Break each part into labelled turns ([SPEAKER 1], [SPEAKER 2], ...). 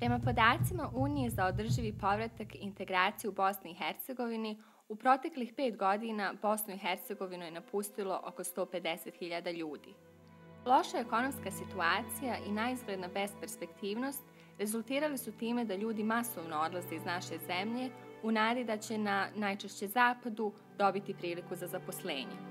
[SPEAKER 1] Prema podacima Unije za održivi povratak i integraciju u Bosni i Hercegovini, u proteklih pet godina Bosnu i Hercegovinu je napustilo oko 150.000 ljudi. Loša ekonomska situacija i najizgledna besperspektivnost rezultirali su time da ljudi masovno odlaze iz naše zemlje u nadi da će na najčešće zapadu dobiti priliku za zaposlenje.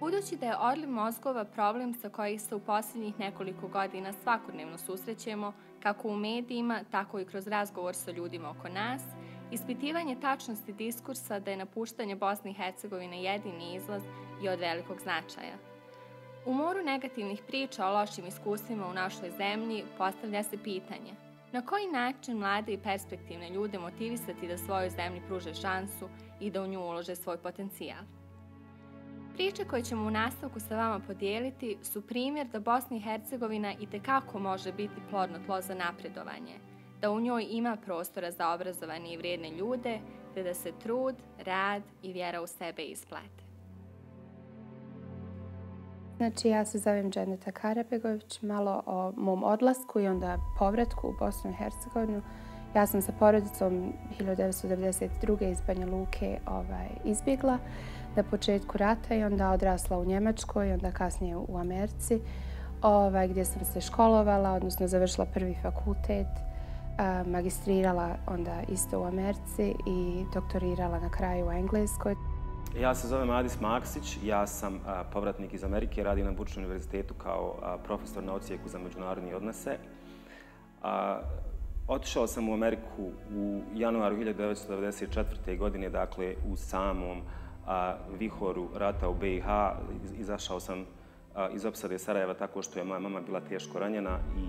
[SPEAKER 1] Budući da je odliv mozgova problem sa kojih se u posljednjih nekoliko godina svakodnevno susrećemo, kako u medijima, tako i kroz razgovor sa ljudima oko nas, ispitivanje tačnosti diskursa da je napuštanje Bosne i Hercegovine jedini izlaz je od velikog značaja. U moru negativnih priča o lošim iskustvima u našoj zemlji postavlja se pitanje na koji način mlade i perspektivne ljude motivisati da svojoj zemlji pruže šansu i da u nju ulože svoj potencijal. Priče koje ćemo u nastavku sa vama podijeliti su primjer da Bosna i Hercegovina i tekako može biti plodno tlo za napredovanje, da u njoj ima prostora za obrazovanje i vrijedne ljude, te da se trud, rad i vjera u sebe isplate.
[SPEAKER 2] Znači, ja se zovem Dženeta Karabegović, malo o mom odlasku i onda povratku u Bosnu i Hercegovinu. Ja sam sa porodicom 1992. iz Banja Luke ovaj, izbjegla na početku rata i onda odrasla u Njemačkoj i onda kasnije u Americi ovaj, gdje sam se školovala, odnosno završila prvi fakultet, magistrirala onda isto u Americi i doktorirala na kraju u Engleskoj.
[SPEAKER 3] Ja se zovem Adis Maksić, ja sam povratnik iz Amerike, radim na Bučnom univerzitetu kao profesor na ocijeku za međunarodni odnose. Otišao sam u Ameriku u januaru 1994. godine, dakle u samom a, vihoru rata u BiH. Izašao sam iz opsade Sarajeva tako što je moja mama bila teško ranjena i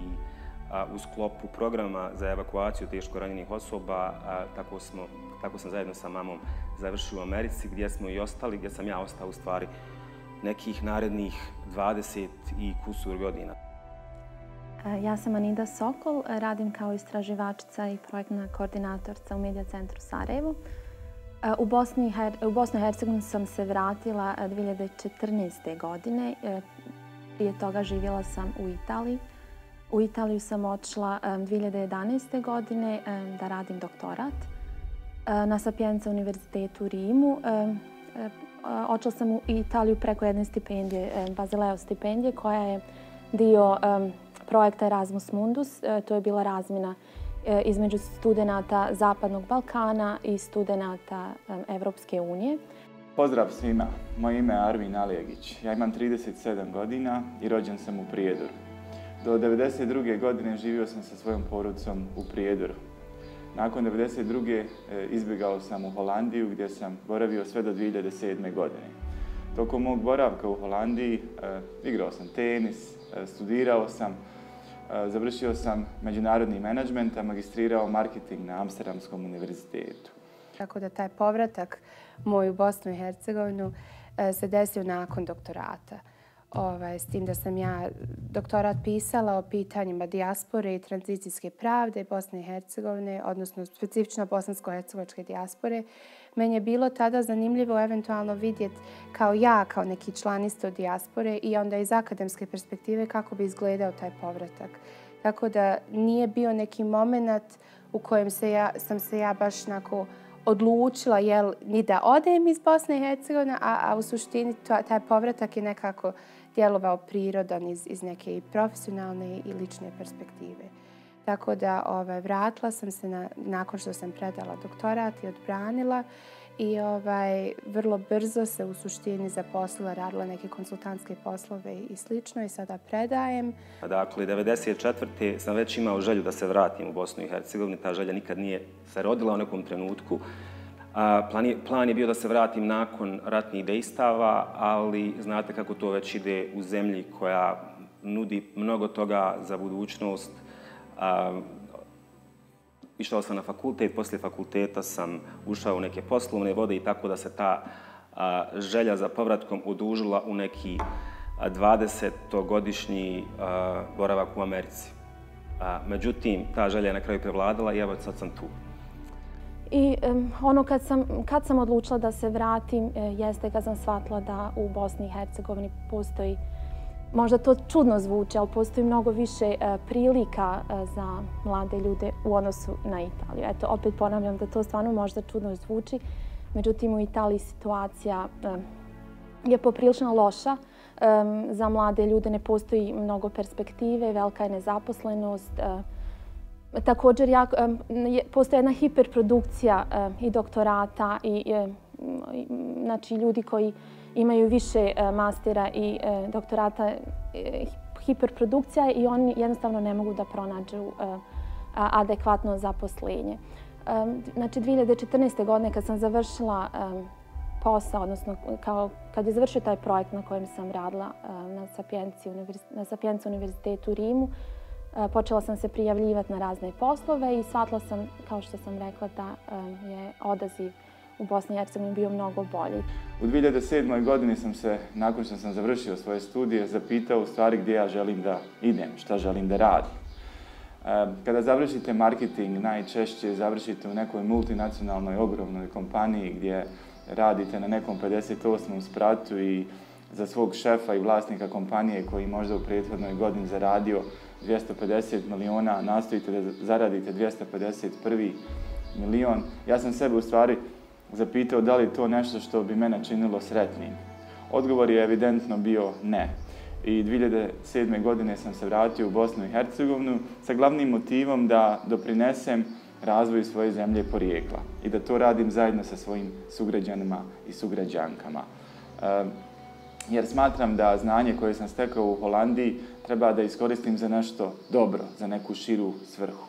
[SPEAKER 3] u sklopu programa za evakuaciju teško ranjenih osoba, tako, smo, tako sam zajedno sa mamom završio u Americi gdje smo i ostali, gdje sam ja ostao u stvari nekih narednih 20 i kusur godina.
[SPEAKER 4] Ja sam Anida Sokol, radim kao istraživačica i projektna koordinatorca u Medija centru Sarajevo. U Bosni, u Bosnu i Hercegovini sam se vratila 2014. godine. E, prije toga živjela sam u Italiji. U Italiju sam odšla 2011. E, godine e, da radim doktorat na Sapienza univerzitetu u Rimu. Odšla sam u Italiju preko jedne stipendije, Bazileo stipendije, koja je dio projekta Erasmus Mundus. To je bila razmina E, između studenta Zapadnog Balkana i studenta Evropske unije.
[SPEAKER 5] Pozdrav svima, moje ime je Arvin Alijegić. Ja imam 37 godina i rođen sam u Prijedoru. Do 1992. godine živio sam sa svojom porodicom u Prijedoru. Nakon 1992. E, izbjegao sam u Holandiju gdje sam boravio sve do 2007. godine. Tokom mog boravka u Holandiji e, igrao sam tenis, studirao sam, završio sam međunarodni menadžment, a magistrirao marketing na Amsterdamskom univerzitetu.
[SPEAKER 2] Tako da taj povratak moj u Bosnu i Hercegovinu e, se desio nakon doktorata ovaj, s tim da sam ja doktorat pisala o pitanjima dijaspore i tranzicijske pravde Bosne i Hercegovine, odnosno specifično bosansko-hercegovačke dijaspore. Meni je bilo tada zanimljivo eventualno vidjeti kao ja, kao neki član isto dijaspore i onda iz akademske perspektive kako bi izgledao taj povratak. Tako da nije bio neki moment u kojem se ja, sam se ja baš nako odlučila jel, ni da odem iz Bosne i Hercegovine, a, a u suštini taj povratak je nekako djelovao prirodan iz, iz neke i profesionalne i lične perspektive. Tako da ovaj, vratila sam se na, nakon što sam predala doktorat i odbranila i ovaj, vrlo brzo se u suštini zaposlila, radila neke konsultantske poslove i slično i sada predajem.
[SPEAKER 3] Pa dakle, 1994. sam već imao želju da se vratim u Bosnu i Hercegovini. Ta želja nikad nije se rodila u nekom trenutku. Plan je, plan je bio da se vratim nakon ratnih dejstava, ali znate kako to već ide u zemlji koja nudi mnogo toga za budućnost. Išao sam na fakultet, poslije fakulteta sam ušao u neke poslovne vode i tako da se ta želja za povratkom odužila u neki 20-godišnji boravak u Americi. A, Međutim, ta želja je na kraju prevladala i evo sad sam tu.
[SPEAKER 4] I um, ono kad sam, kad sam odlučila da se vratim, e, jeste kad sam shvatila da u Bosni i Hercegovini postoji možda to čudno zvuči, ali postoji mnogo više e, prilika e, za mlade ljude u odnosu na Italiju. Eto, opet ponavljam da to stvarno možda čudno zvuči. Međutim, u Italiji situacija e, je poprilično loša. Za mlade ljude ne postoji mnogo perspektive, velika je nezaposlenost. Također, postoje jedna hiperprodukcija i doktorata i znači, ljudi koji imaju više e, mastera i e, doktorata e, hiperprodukcija i oni jednostavno ne mogu da pronađu adekvatno zaposlenje. Znači, 2014. godine kad sam završila posao, odnosno kao, kad je završio taj projekt na kojem sam radila na Sapienci univerzitetu u Rimu, počela sam se prijavljivati na razne poslove i shvatila sam, kao što sam rekla, da je odaziv u Bosni i Hercegovini bio mnogo bolji.
[SPEAKER 5] U 2007. godini sam se, nakon što sam završio svoje studije, zapitao u stvari gdje ja želim da idem, šta želim da radim. E, kada završite marketing, najčešće završite u nekoj multinacionalnoj ogromnoj kompaniji gdje radite na nekom 58. spratu i za svog šefa i vlasnika kompanije koji možda u prethodnoj godini zaradio 250 miliona, nastojite da zaradite 251 milion. Ja sam sebe u stvari zapitao da li to nešto što bi mene činilo sretnim. Odgovor je evidentno bio ne. I 2007. godine sam se vratio u Bosnu i Hercegovinu sa glavnim motivom da doprinesem razvoju svoje zemlje porijekla i da to radim zajedno sa svojim sugrađanima i sugrađankama. Ehm, jer smatram da znanje koje sam stekao u Holandiji treba da iskoristim za nešto dobro, za neku širu svrhu.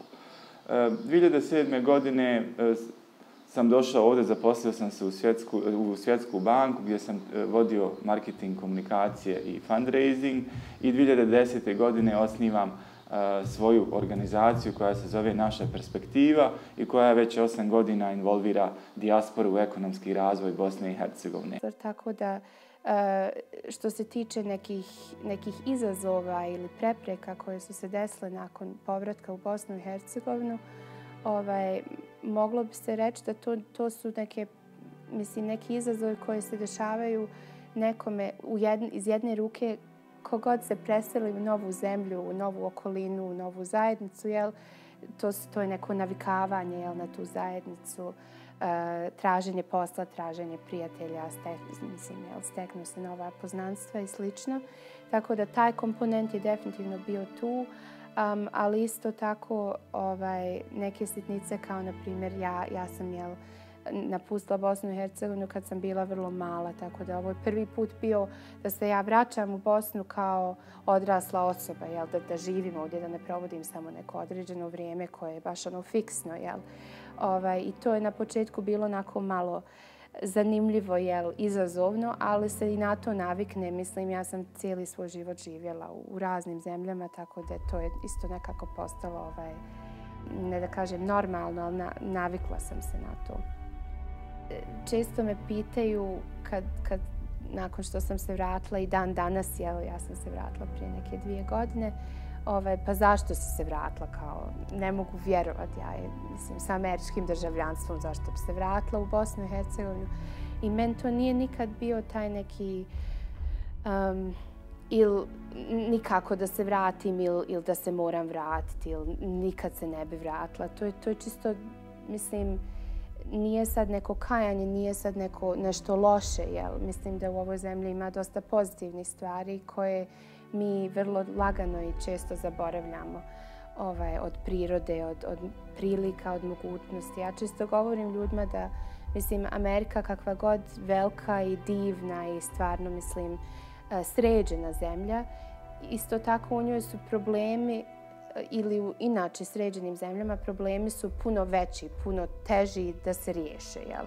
[SPEAKER 5] Ehm, 2007. godine sam došao ovdje, zaposlio sam se u svjetsku, u svjetsku banku gdje sam e, vodio marketing, komunikacije i fundraising i 2010. godine osnivam e, svoju organizaciju koja se zove Naša perspektiva i koja već 8 godina involvira dijasporu u ekonomski razvoj Bosne i Hercegovine.
[SPEAKER 2] Tako da e, što se tiče nekih, nekih izazova ili prepreka koje su se desile nakon povratka u Bosnu i Hercegovinu, ovaj, moglo bi se reći da to, to su neke, mislim, neki izazovi koji se dešavaju nekome u jedn, iz jedne ruke kogod se preseli u novu zemlju, u novu okolinu, u novu zajednicu, jel, to, to je neko navikavanje jel, na tu zajednicu, e, traženje posla, traženje prijatelja, stek, mislim, jel, steknu se nova poznanstva i slično. Tako da taj komponent je definitivno bio tu. Um, ali isto tako ovaj, neke sitnice kao na primjer ja, ja sam jel, napustila Bosnu i Hercegovinu kad sam bila vrlo mala, tako da ovo je prvi put bio da se ja vraćam u Bosnu kao odrasla osoba, jel, da, da živim ovdje, da ne provodim samo neko određeno vrijeme koje je baš ono fiksno. Jel. Ovaj, I to je na početku bilo onako malo uh, zanimljivo, jel, izazovno, ali se i na to navikne. Mislim, ja sam cijeli svoj život živjela u raznim zemljama, tako da to je isto nekako postalo, ovaj, ne da kažem normalno, ali na, navikla sam se na to. E, često me pitaju kad, kad nakon što sam se vratila i dan danas, jel, ja sam se vratila prije neke dvije godine, ovaj, pa zašto si se vratila kao, ne mogu vjerovati, ja je, mislim, sa američkim državljanstvom, zašto bi se vratila u Bosnu i Hercegovinu. I men to nije nikad bio taj neki, um, ili nikako da se vratim ili, ili da se moram vratiti ili nikad se ne bi vratila. To je, to je čisto, mislim, nije sad neko kajanje, nije sad neko nešto loše, jel? Mislim da u ovoj zemlji ima dosta pozitivnih stvari koje mi vrlo lagano i često zaboravljamo ovaj, od prirode, od, od prilika, od mogućnosti. Ja često govorim ljudima da, mislim, Amerika kakva god velika i divna i stvarno, mislim, e, sređena zemlja, isto tako u njoj su problemi e, ili u inače sređenim zemljama problemi su puno veći, puno teži da se riješe. Jel?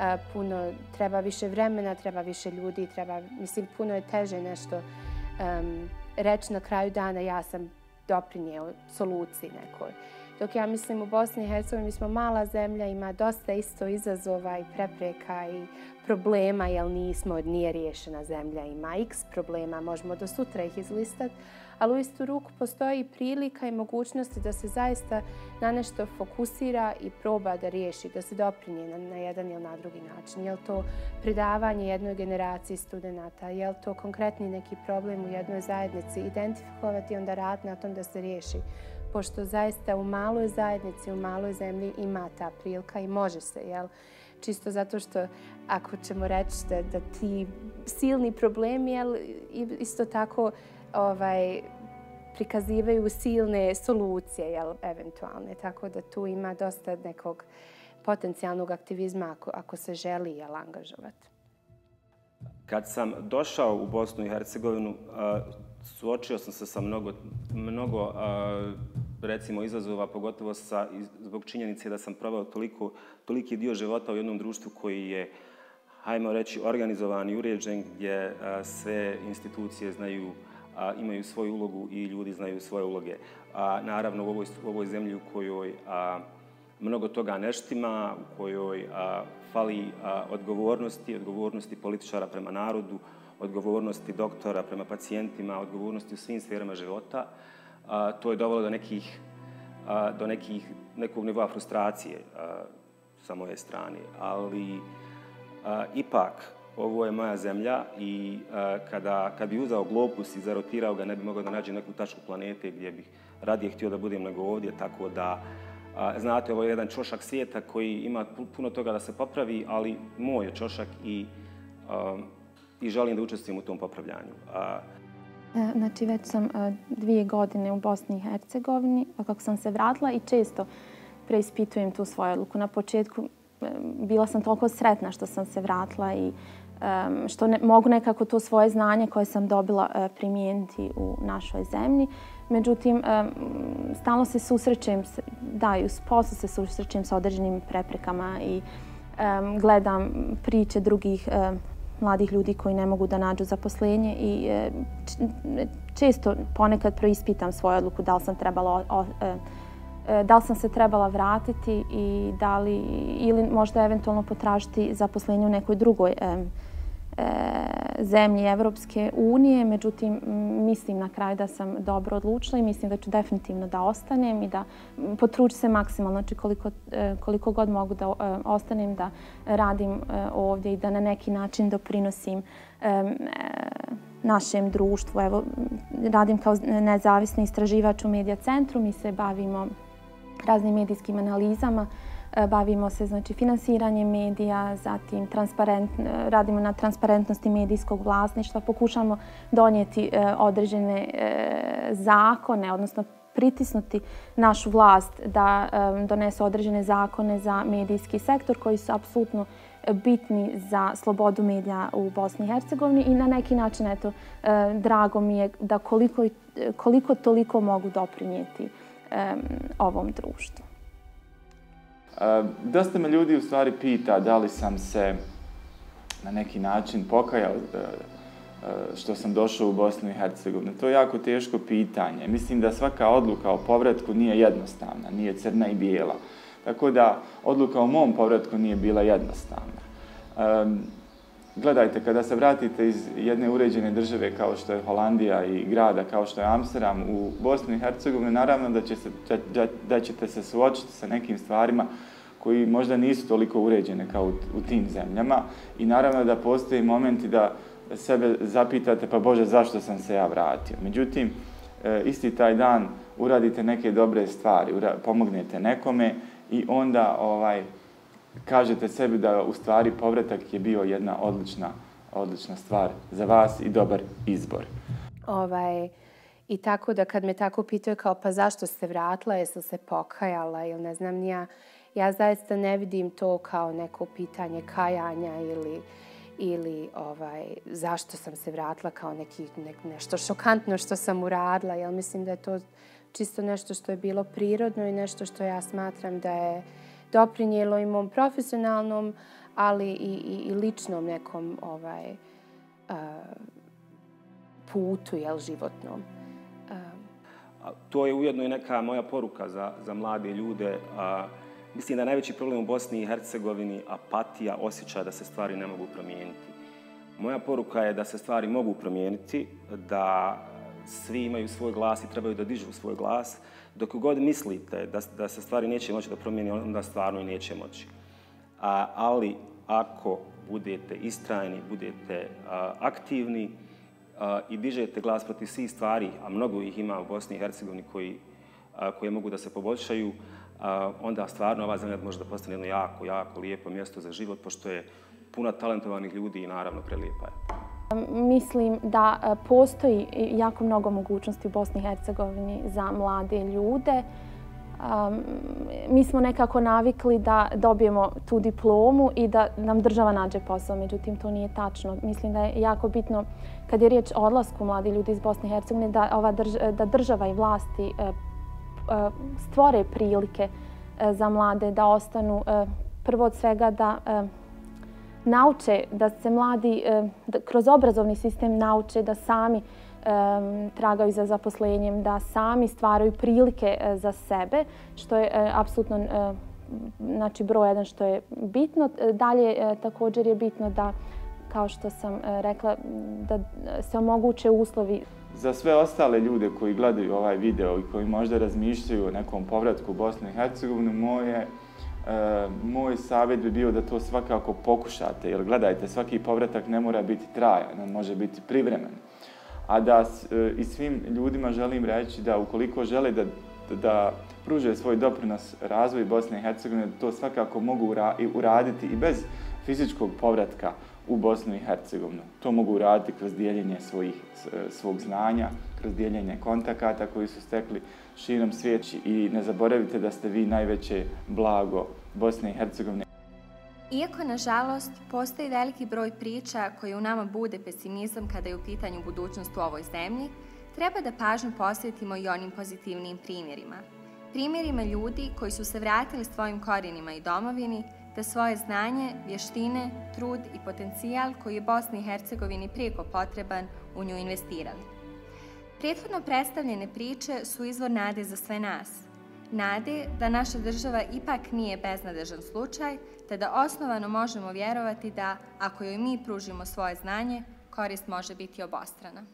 [SPEAKER 2] E, puno, treba više vremena, treba više ljudi, treba, mislim, puno je teže nešto um, reći na kraju dana ja sam doprinjeo soluciji nekoj. Dok ja mislim u Bosni i Hercegovini mi smo mala zemlja, ima dosta isto izazova i prepreka i problema, jer nismo, nije riješena zemlja, ima x problema, možemo do sutra ih izlistati, ali u istu ruku postoji prilika i mogućnosti da se zaista na nešto fokusira i proba da riješi, da se doprinje na, na jedan ili na drugi način. Je li to predavanje jednoj generaciji studenta, je li to konkretni neki problem u jednoj zajednici, identifikovati i onda rad na tom da se riješi pošto zaista u maloj zajednici, u maloj zemlji ima ta prilika i može se, jel? Čisto zato što ako ćemo reći da, da ti silni problemi, jel, isto tako ovaj, prikazivaju silne solucije, jel, eventualne. Tako da tu ima dosta nekog potencijalnog aktivizma ako, ako se želi jel, angažovati.
[SPEAKER 3] Kad sam došao u Bosnu i Hercegovinu, suočio sam se sa mnogo, mnogo recimo, izazova, pogotovo sa, zbog činjenice da sam provao toliko, toliki dio života u jednom društvu koji je, hajmo reći, organizovan i uređen, gdje sve institucije znaju, a, imaju svoju ulogu i ljudi znaju svoje uloge. A, naravno, u ovoj, u ovoj zemlji u kojoj a, mnogo toga neštima, u kojoj a, fali a, odgovornosti, odgovornosti političara prema narodu, odgovornosti doktora prema pacijentima, odgovornosti u svim sferama života, a, to je dovelo do nekih, a, do nekih, nekog nivoa frustracije a, sa moje strane. Ali a, ipak, ovo je moja zemlja i a, kada, kad bi uzao globus i zarotirao ga, ne bi mogao da nađe neku tačku planete gdje bih radije htio da budem nego ovdje, tako da a, znate, ovo je jedan čošak svijeta koji ima puno toga da se popravi, ali moj je čošak i a, i želim da učestvujem u tom popravljanju. A...
[SPEAKER 4] E, znači, već sam dvije godine u Bosni i Hercegovini, a kako sam se vratila i često preispitujem tu svoju odluku. Na početku Dakle, bila sam toliko sretna što sam se vratila i što ne, mogu nekako to svoje znanje koje sam dobila e, primijeniti u našoj zemlji. Međutim, stalno se susrećem, da i uz poslu se susrećem sa određenim preprekama i gledam priče drugih e, mladih ljudi koji ne mogu da nađu zaposlenje i e, često ponekad proispitam svoju odluku da li sam trebala o, e, E, da li sam se trebala vratiti i da li ili možda eventualno potražiti zaposlenje u nekoj drugoj E, zemlji Evropske unije, međutim mislim na kraj da sam dobro odlučila i mislim da ću definitivno da ostanem i da potručim se maksimalno, znači koliko, e, koliko god mogu da e, ostanem, da radim e, ovdje i da na neki način doprinosim e, našem društvu. Evo, radim kao nezavisni istraživač u Medija centru, mi se bavimo raznim medijskim analizama, e, bavimo se znači finansiranjem medija, zatim transparent, e, radimo na transparentnosti medijskog vlasništva, pokušamo donijeti e, određene zakone, odnosno pritisnuti našu vlast da donese određene zakone za medijski sektor koji su apsolutno bitni za slobodu medija u Bosni i Hercegovini i na neki način eto drago mi je da koliko koliko toliko mogu doprinijeti um, ovom društvu.
[SPEAKER 5] Dosta me ljudi u stvari pita da li sam se na neki način pokajao e, e, što sam došao u Bosnu i Hercegovinu. To je jako teško pitanje. Mislim da svaka odluka o povratku nije jednostavna, nije crna i bijela. Tako da odluka o mom povratku nije bila jednostavna. Gledajte, kada se vratite iz jedne uređene države kao što je Holandija i grada kao što je Amsterdam u Bosni i Hercegovini, naravno da, će se, da, da ćete se suočiti sa nekim stvarima koji možda nisu toliko uređene kao u, u tim zemljama i naravno da postoji momenti da sebe zapitate pa Bože zašto sam se ja vratio. Međutim, e, isti taj dan uradite neke dobre stvari, pomognete nekome i onda ovaj, kažete sebi da u stvari povratak je bio jedna odlična, odlična stvar za vas i dobar izbor.
[SPEAKER 2] Ovaj, I tako da kad me tako pitaju kao pa zašto se vratila, jesu se pokajala ili ne znam nija, ja zaista ne vidim to kao neko pitanje kajanja ili ili ovaj zašto sam se vratila kao neki ne, nešto šokantno što sam uradila. Jel, mislim da je to čisto nešto što je bilo prirodno i nešto što ja smatram da je doprinijelo i mom profesionalnom, ali i, i, i ličnom nekom ovaj, uh, putu, jel, životnom.
[SPEAKER 3] Uh. To je ujedno i neka moja poruka za, za mlade ljude. A, mislim da je najveći problem u Bosni i Hercegovini apatija, osjećaj da se stvari ne mogu promijeniti. Moja poruka je da se stvari mogu promijeniti, da svi imaju svoj glas i trebaju da dižu svoj glas. Dok god mislite da, da se stvari neće moći da promijeni, onda stvarno i neće moći. A, ali ako budete istrajni, budete a, aktivni a, i dižete glas protiv svih stvari, a mnogo ih ima u Bosni i Hercegovini koji, a, koje mogu da se poboljšaju, a, onda stvarno ova zemlja može da postane jedno jako, jako lijepo mjesto za život, pošto je puna talentovanih ljudi i naravno prelijepa je.
[SPEAKER 4] Mislim da e, postoji jako mnogo mogućnosti u Bosni i Hercegovini za mlade ljude. Um, mi smo nekako navikli da dobijemo tu diplomu i da nam država nađe posao, međutim to nije tačno. Mislim da je jako bitno kad je riječ o odlasku mladi ljudi iz Bosne i Hercegovine da, ova drž da država i vlasti e, e, stvore prilike za mlade da ostanu prvo od svega da nauče da se mladi e, da kroz obrazovni sistem nauče da sami e, tragaju za zaposlenjem, da sami stvaraju prilike e, za sebe, što je apsolutno znači, broj jedan što je bitno. Dalje također je bitno da, kao što sam rekla, da se omoguće uslovi.
[SPEAKER 5] Za sve ostale ljude koji gledaju ovaj video i koji možda razmišljaju o nekom povratku u Bosnu i Hercegovinu, moje Eh, moj savjet bi bio da to svakako pokušate, jer gledajte, svaki povratak ne mora biti trajan, on može biti privremen. A da e, i svim ljudima želim reći da ukoliko žele da, da pruže svoj doprinos razvoju Bosne i Hercegovine, to svakako mogu uraditi i bez fizičkog povratka u Bosnu i Hercegovinu. To mogu uraditi kroz dijeljenje svojih, e, svog znanja, kroz dijeljenje kontakata koji su stekli širom svijeći i ne zaboravite da ste vi najveće blago Bosne i Hercegovine.
[SPEAKER 1] Iako, nažalost, postoji veliki broj priča koji u nama bude pesimizam kada je u pitanju budućnost u ovoj zemlji, treba da pažnju posvetimo i onim pozitivnim primjerima. Primjerima ljudi koji su se vratili svojim korijenima i domovini, te svoje znanje, vještine, trud i potencijal koji je Bosni i Hercegovini prijeko potreban u nju investirali. Prethodno predstavljene priče su izvor nade za sve nas. Nade da naša država ipak nije beznadežan slučaj, te da osnovano možemo vjerovati da, ako joj mi pružimo svoje znanje, korist može biti obostrana.